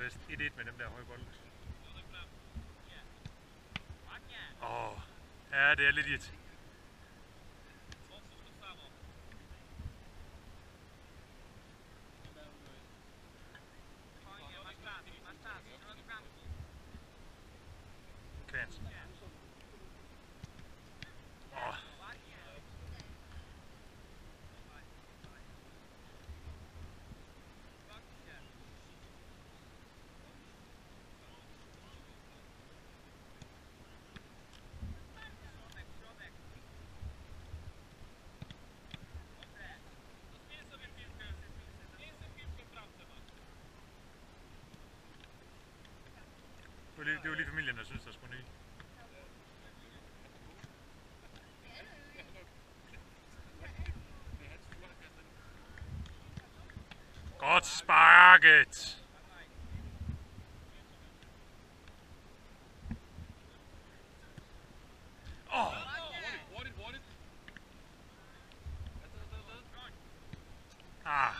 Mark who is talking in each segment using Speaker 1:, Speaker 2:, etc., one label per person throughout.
Speaker 1: vist 1-1 med dem der høje bolde. Åh, oh, ja, det er lidt irriterende. Kvans. Åh, det var lige, lige familien, der synes, der skulle ny. Godt sparket! Åh, ah.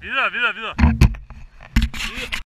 Speaker 1: Videre, videre, videre.